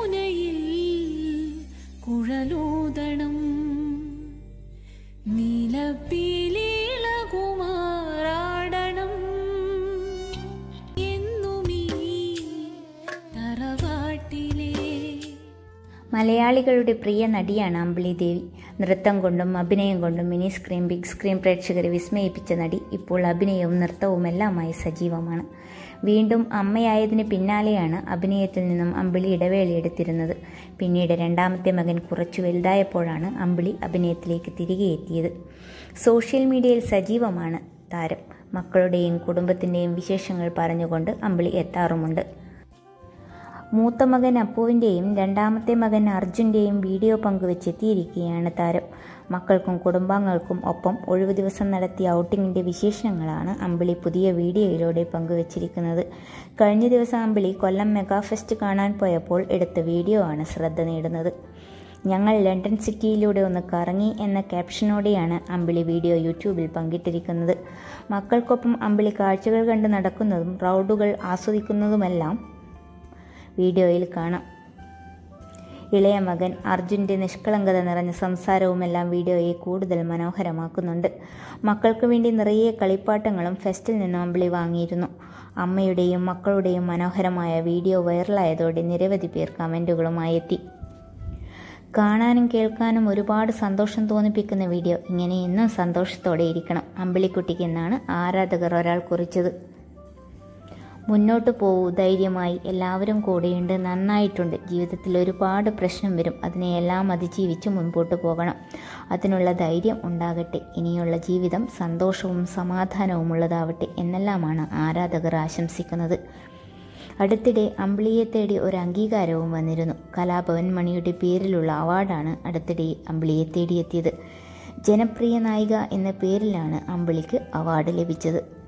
മുനയിൽ കുഴലൂതണം. നീലപ്പീലീളകുമാറാടണം മലയാളികളുടെ പ്രിയ നടിയാണ് അമ്പിളി ദേവി. നൃത്തം കൊണ്ടും അഭിനയം കൊണ്ടും മിനി സ്ക്രീൻ ബിഗ് സ്ക്രീൻ പ്രേക്ഷകരെ വിസ്മയിപ്പിച്ച നടി ഇപ്പോൾ അഭിനയവും നൃത്തവും എല്ലാമായി സജീവമാണ്. വീണ്ടും അമ്മയായതിന് പിന്നാലെയാണ് അഭിനയത്തിൽ നിന്നും അമ്പിളി ഇടവേളയെടുത്തിരുന്നത് പിന്നീട് രണ്ടാമത്തെ മകൻ കുറച്ചു വലുതായപ്പോഴാണ് അമ്പിളി അഭിനയത്തിലേക്ക് തിരികെ എത്തിയത്. സോഷ്യൽ മീഡിയയിൽ സജീവമാണ് താരം. മക്കളുടെയും കുടുംബത്തിന്റെയും വിശേഷങ്ങൾ പറഞ്ഞുകൊണ്ട് അമ്പിളി എത്താറുമുണ്ട്. മൂത്ത മകൻ അപ്പുവിന്റെയും രണ്ടാമത്തെ മകൻ അർജുന്റെയും വീഡിയോ പങ്കുവെച്ചെത്തിയിരിക്കുകയാണ് താരം. മക്കൾക്കും കുടുംബാംഗങ്ങൾക്കും ഒപ്പം ഒഴിവു ദിവസം നടത്തിയ ഔട്ടിങ്ങിന്റെ വിശേഷങ്ങളാണ് അമ്പിളി പുതിയ വീഡിയോയിലൂടെ പങ്കുവച്ചിരിക്കുന്നത്. കഴിഞ്ഞ ദിവസം അമ്പിളി കൊല്ലം മെഗാഫെസ്റ്റ് കാണാൻ പോയപ്പോൾ എടുത്ത വീഡിയോ ആണ് ശ്രദ്ധ നേടുന്നത്. ഞങ്ങൾ ലണ്ടൻ സിറ്റിയിലൂടെ ഒന്ന് കറങ്ങി എന്ന ക്യാപ്ഷനോടെയാണ് അമ്പിളി വീഡിയോ യൂട്യൂബിൽ പങ്കിട്ടിരിക്കുന്നത്. മക്കൾക്കൊപ്പം അമ്പിളി കാഴ്ചകൾ കണ്ട് നടക്കുന്നതും റൗഡുകൾ ആസ്വദിക്കുന്നതുമെല്ലാം വീഡിയോയിൽ കാണാം. ഇളയ മകൻ അർജുന്റെ നിഷ്കളങ്കത നിറഞ്ഞ സംസാരവുമെല്ലാം വീഡിയോയെ കൂടുതൽ മനോഹരമാക്കുന്നുണ്ട്. മക്കൾക്ക് വേണ്ടി നിറയെ കളിപ്പാട്ടങ്ങളും ഫെസ്റ്റിൽ നിന്ന് അമ്പിളി വാങ്ങിയിരുന്നു. അമ്മയുടെയും മക്കളുടെയും മനോഹരമായ വീഡിയോ വൈറലായതോടെ നിരവധി പേർ കമന്റുകളുമായി എത്തി. കാണാനും കേൾക്കാനും ഒരുപാട് സന്തോഷം തോന്നിപ്പിക്കുന്ന വീഡിയോ ഇങ്ങനെ എന്നും സന്തോഷത്തോടെ ഇരിക്കണം. അമ്പിളിക്കുട്ടിക്ക് എന്നാണ് ആരാധകർ ഒരാൾ കുറിച്ചത്. മുന്നോട്ട് പോകൂ ധൈര്യമായി. എല്ലാവരും കൂടെയുണ്ട് നന്നായിട്ടുണ്ട്. ജീവിതത്തിൽ ഒരുപാട് പ്രശ്നം വരും. അതിനെയെല്ലാം അതിജീവിച്ച് മുൻപോട്ട് പോകണം. അതിനുള്ള ധൈര്യം ഉണ്ടാകട്ടെ. ഇനിയുള്ള ജീവിതം സന്തോഷവും സമാധാനവും ഉള്ളതാവട്ടെ എന്നെല്ലാമാണ് ആരാധകർ ആശംസിക്കുന്നത്. അടുത്തിടെ അമ്പിളിയെ തേടി ഒരു അംഗീകാരവും വന്നിരുന്നു. കലാഭവൻ മണിയുടെ പേരിലുള്ള അവാർഡാണ് അടുത്തിടെ അമ്പിളിയെ തേടിയെത്തിയത്. ജനപ്രിയ നായിക എന്ന പേരിലാണ് അമ്പിളിക്ക് അവാർഡ് ലഭിച്ചത്.